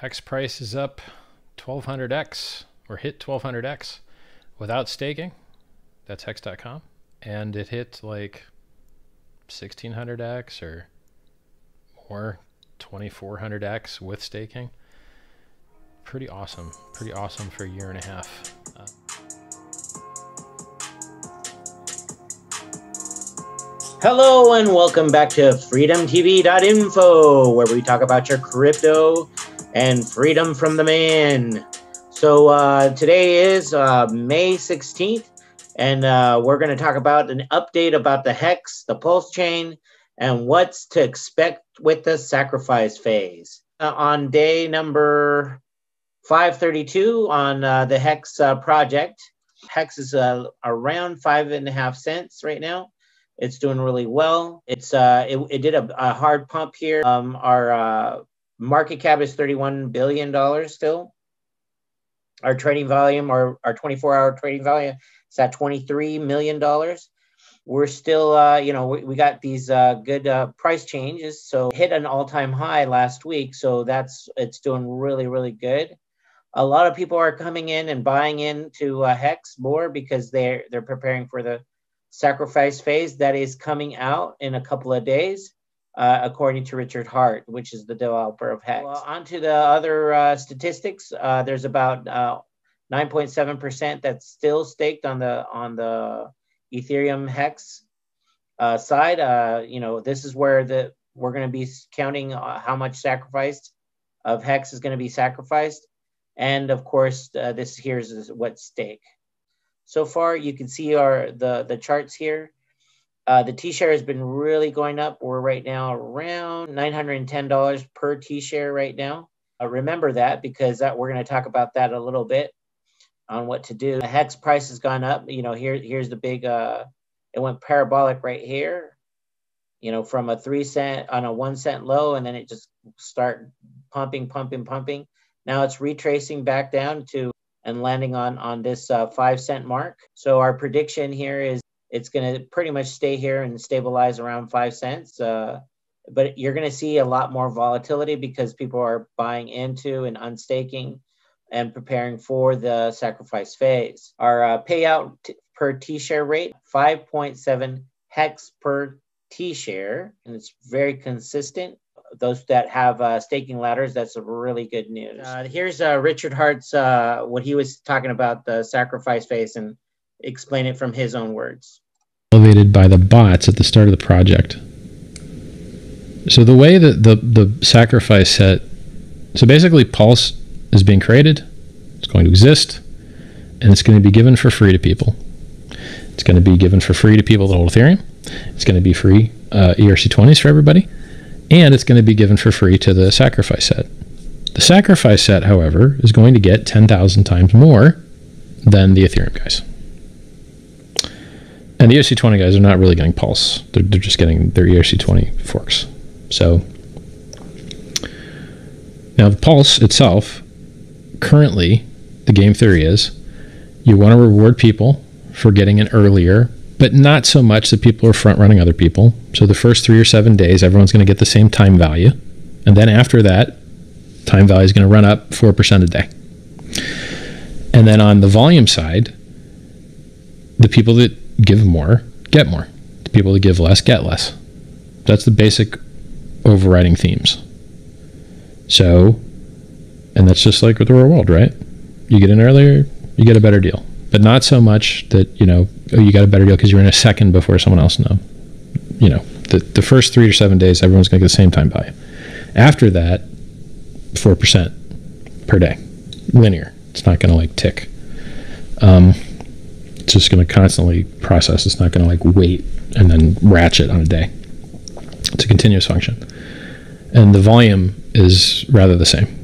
Hex price is up 1200x or hit 1200x without staking. That's hex.com. And it hit like 1600x or more, 2400x with staking. Pretty awesome. Pretty awesome for a year and a half. Hello and welcome back to freedomtv.info where we talk about your crypto and freedom from the man. So uh, today is uh, May 16th and uh, we're going to talk about an update about the Hex, the Pulse chain, and what's to expect with the sacrifice phase. Uh, on day number 532 on uh, the Hex uh, project, Hex is around five and a half cents right now. It's doing really well. It's uh, it, it did a, a hard pump here. Um, our market cap is thirty-one billion dollars still. Our trading volume, our our twenty-four hour trading volume, is at twenty-three million dollars. We're still, uh, you know, we, we got these uh, good uh, price changes. So hit an all-time high last week. So that's it's doing really, really good. A lot of people are coming in and buying into uh, Hex more because they're they're preparing for the sacrifice phase that is coming out in a couple of days, uh, according to Richard Heart, which is the developer of Hex. Well, on to the other uh, statistics. Uh, there's about 9.7% uh, that's still staked on the on the Ethereum Hex uh, side. You know, this is where the we're going to be counting how much sacrificed of Hex is going to be sacrificed. And of course, this here's what's stake so far. You can see our the the charts here. Uh, the T-share has been really going up. We're right now around $910 per T-share right now. Uh, remember that because that, we're going to talk about that a little bit on what to do. The hex price has gone up. You know, here here's the big. Uh, it went parabolic right here. You know, from a three cent on a one cent low, and then it just start pumping, pumping, pumping. Now it's retracing back down to and landing on on this uh, five cent mark. So our prediction here is it's going to pretty much stay here and stabilize around five cents. Uh, but you're going to see a lot more volatility because people are buying into and unstaking and preparing for the sacrifice phase. Our uh, payout t- per T share rate 5.7 hex per T share, and it's very consistent those that have uh, staking ladders, that's really good news. Uh, here's uh, Richard Heart's uh, what he was talking about the sacrifice phase and explain it from his own words. Elevated by the bots at the start of the project. So the way that the the sacrifice set, so basically Pulse is being created, it's going to exist, and it's going to be given for free to people. It's going to be given for free to people that hold Ethereum. It's going to be free uh, ERC20s for everybody and it's going to be given for free to the sacrifice set. The sacrifice set, however, is going to get 10,000 times more than the Ethereum guys. And the ERC20 guys are not really getting Pulse. They're, they're just getting their ERC20 forks. So now the Pulse itself, currently, the game theory is you want to reward people for getting in earlier but not so much that people are front running other people. So the first three or seven days, everyone's going to get the same time value. And then after that, time value is going to run up 4% a day. And then on the volume side, the people that give more get more. People that give less get less. That's the basic overriding themes. So, and that's just like with the real world, right? You get in earlier, you get a better deal but not so much that you know oh, you got a better deal because you're in a second before someone else. No, you know the the first three or seven days, everyone's going to get the same time value. After that, four percent per day, linear. It's not going to like tick. Um, just going to constantly process. It's not going to like wait and then ratchet on a day. It's a continuous function, and the volume is rather the same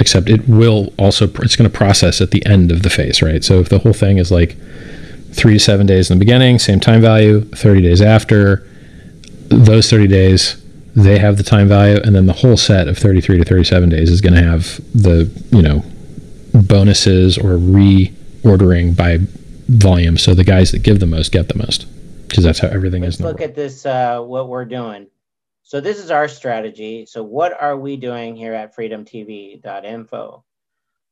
except it will also it's going to process at the end of the phase right so if the whole thing is like three to seven days in the beginning same time value 30 days after those 30 days they have the time value and then the whole set of 33 to 37 days is going to have the you know bonuses or reordering by volume so the guys that give the most get the most because that's how everything Let's is look at this uh, what we're doing So this is our strategy. So what are we doing here at freedomtv.info?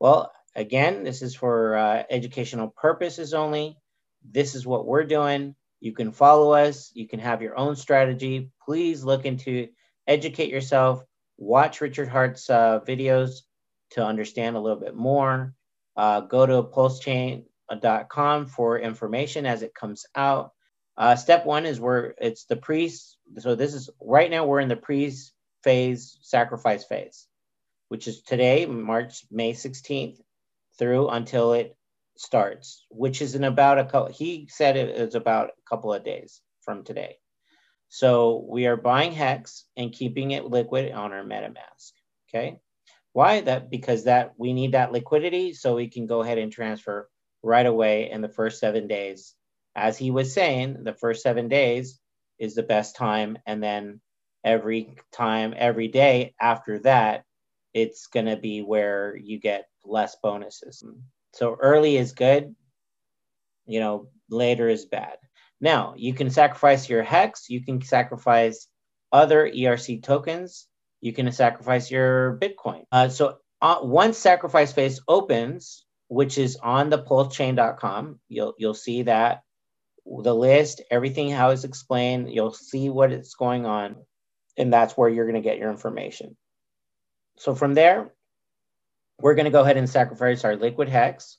Well, again, this is for uh, educational purposes only. This is what we're doing. You can follow us. You can have your own strategy. Please look into educate yourself. Watch Richard Heart's uh, videos to understand a little bit more. Uh, go to pulsechain.com for information as it comes out. Uh, step one is where it's the priest. So this is right now we're in the priest phase sacrifice phase, which is today, March May 16th, through until it starts, which is in about a couple. He said it is about a couple of days from today. So we are buying hex and keeping it liquid on our MetaMask. Okay. Why that? Because that we need that liquidity so we can go ahead and transfer right away in the first seven days. As he was saying, the first seven days is the best time, and then every time, every day after that, it's gonna be where you get less bonuses. So early is good, you know, later is bad. Now you can sacrifice your hex, you can sacrifice other ERC tokens you can sacrifice your Bitcoin. Uh, so uh, once sacrifice phase opens, which is on the pulsechain.com, you'll you'll see that the list, everything how it's explained, you'll see what it's going on, and that's where you're going to get your information. So from there, we're going to go ahead and sacrifice our liquid hex.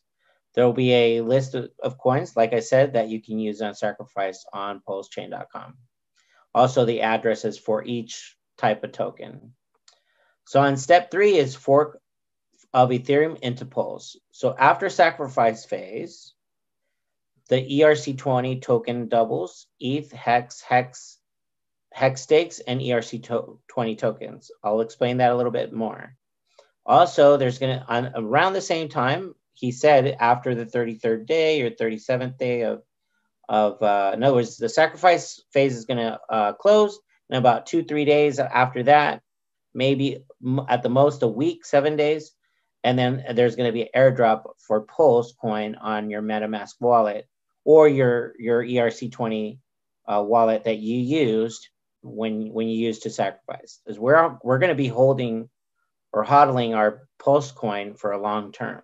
There will be a list of, coins, like I said, that you can use on sacrifice on pulsechain.com. Also, the addresses for each type of token. So on step three is fork of Ethereum into Pulse. So after sacrifice phase, the ERC20 token doubles ETH, Hex, Hex, Hex stakes, and ERC20 tokens. I'll explain that a little bit more. Also, there's going to, around the same time, he said after the 33rd day or 37th day of, of uh, in other words, the sacrifice phase is going to uh, close and about two, three days after that, maybe at the most a week, seven days. And then there's going to be an airdrop for Pulse coin on your MetaMask wallet or your, your ERC20 uh, wallet that you used when, when you used to sacrifice. Because we're, we're going to be holding or hodling our Pulse coin for a long term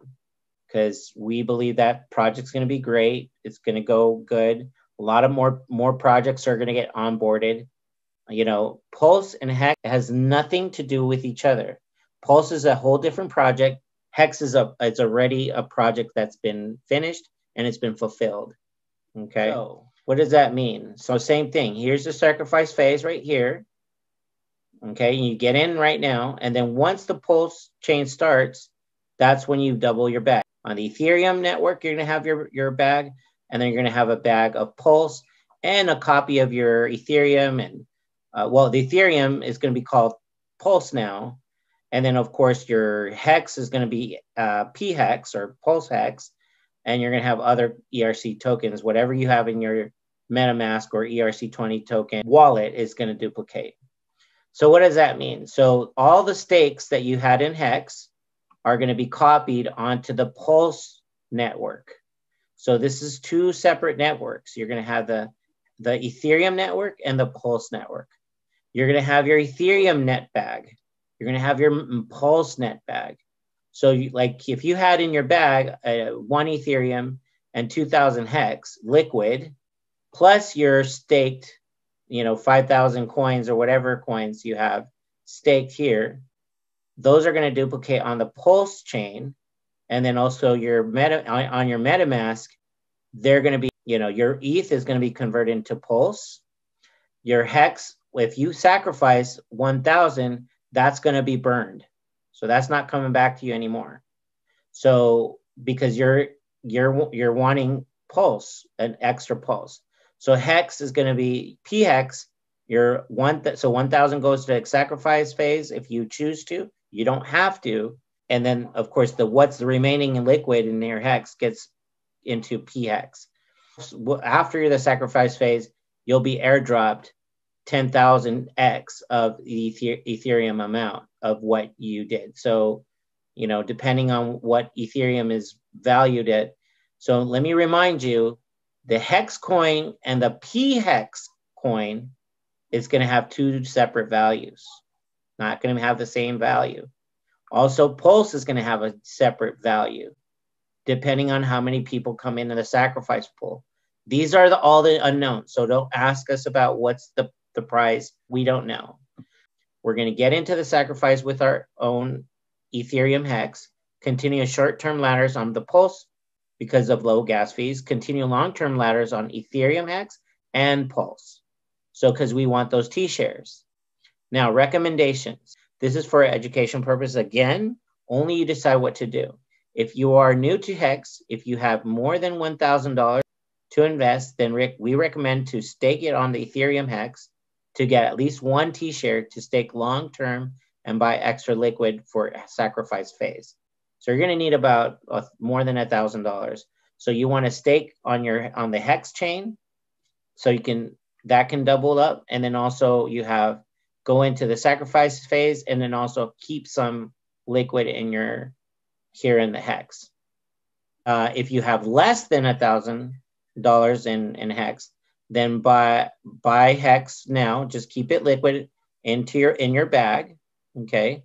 because we believe that project's going to be great. It's going to go good. A lot of more more projects are going to get onboarded you know, Pulse and Hex has nothing to do with each other. Pulse is a whole different project. Hex is a it's already a project that's been finished and it's been fulfilled. Okay. So, what does that mean? So same thing. Here's the sacrifice phase right here. Okay, you get in right now, and then once the pulse chain starts, that's when you double your bag. On the Ethereum network, you're gonna have your, your bag, and then you're gonna have a bag of pulse and a copy of your Ethereum and uh, well, the Ethereum is going to be called Pulse now. And then, of course, your hex is going to be uh, P hex or Pulse hex. And you're going to have other ERC tokens. Whatever you have in your MetaMask or ERC20 token wallet is going to duplicate. So, what does that mean? So, all the stakes that you had in Hex are going to be copied onto the Pulse network. So, this is two separate networks. You're going to have the, the Ethereum network and the Pulse network. You're going to have your Ethereum net bag. You're going to have your Pulse net bag. So, you, like if you had in your bag uh, one Ethereum and 2000 hex liquid, plus your staked, you know, 5,000 coins or whatever coins you have staked here, those are going to duplicate on the Pulse chain. And then also your meta on, on your MetaMask, they're going to be, you know, your ETH is going to be converted into Pulse. Your Hex if you sacrifice 1000 that's going to be burned. So that's not coming back to you anymore. So because you're you're you're wanting pulse an extra pulse. So hex is going to be p hex. Your one th- so 1000 goes to sacrifice phase if you choose to. You don't have to. And then of course the what's the remaining in liquid in your hex gets into p hex. So after the sacrifice phase you'll be airdropped 10,000x of the Ethereum amount of what you did. So, you know, depending on what Ethereum is valued at. So let me remind you the Hex coin and the P Hex coin is going to have two separate values, not going to have the same value. Also, pulse is going to have a separate value depending on how many people come into the sacrifice pool. These are the, all the unknowns. So don't ask us about what's the, the price. We don't know. We're going to get into the sacrifice with our own Ethereum hex, continue short term ladders on the pulse because of low gas fees, continue long term ladders on Ethereum hex and pulse. So, because we want those T shares. Now, recommendations. This is for education purposes. Again, only you decide what to do. If you are new to Hex, if you have more than $1,000 to invest, then Rick, we recommend to stake it on the Ethereum Hex to get at least one T share to stake long term and buy extra liquid for sacrifice phase. So you're going to need about uh, more than a thousand dollars. So you want to stake on your on the hex chain, so you can that can double up. And then also you have go into the sacrifice phase and then also keep some liquid in your here in the hex. Uh, if you have less than a thousand dollars in in hex, then buy buy hex now. Just keep it liquid into your in your bag, okay,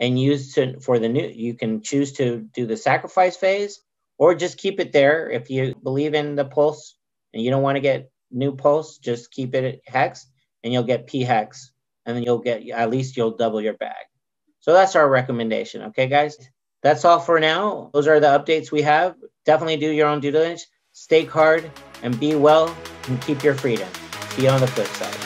and use to for the new. You can choose to do the sacrifice phase or just keep it there if you believe in the pulse and you don't want to get new pulse, just keep it hex and you'll get p hex and then you'll get at least you'll double your bag. So that's our recommendation. Okay, guys. That's all for now. Those are the updates we have. Definitely do your own due diligence, stake hard, and be well, and keep your freedom. You on the flip side.